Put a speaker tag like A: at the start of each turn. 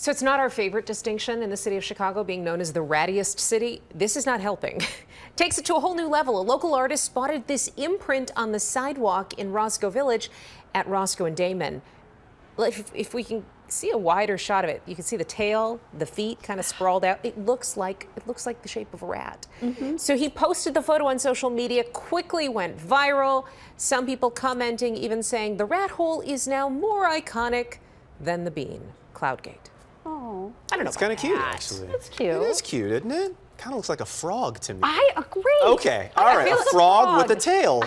A: So it's not our favorite distinction in the city of Chicago, being known as the rattiest city. This is not helping. Takes it to a whole new level. A local artist spotted this imprint on the sidewalk in Roscoe Village at Roscoe and Damen. If, if we can see a wider shot of it, you can see the tail, the feet kind of sprawled out. It looks like it looks like the shape of a rat. Mm -hmm. So he posted the photo on social media, quickly went viral. Some people commenting, even saying the rat hole is now more iconic than the bean. Cloud Gate.
B: Oh.
A: I don't know.
C: It's kind of cute, actually.
B: It's cute.
C: It is cute, isn't it? Kind of looks like a frog to me.
B: I agree.
C: Okay, all right, a frog, frog with a tail.